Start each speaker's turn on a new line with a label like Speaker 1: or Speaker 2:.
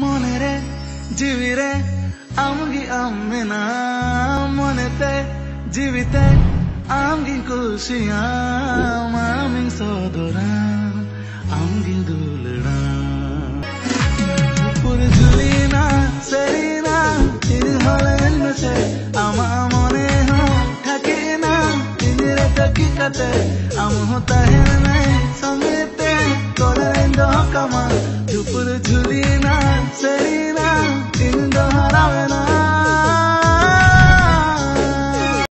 Speaker 1: মনেরে জীবিরে, আমগি আমেনা মনেতে, জীবিতে, আমগি কুশিয়াম আমি সদরাম আমগি দুলড়াম উপর ঝুলিনা সরিনা তিনি হলেন মেছে আমা মনে হো, থাকে না, তিনি রে তকিকাতে আম হতা হে নাই সমেতে তোলেন দহকামা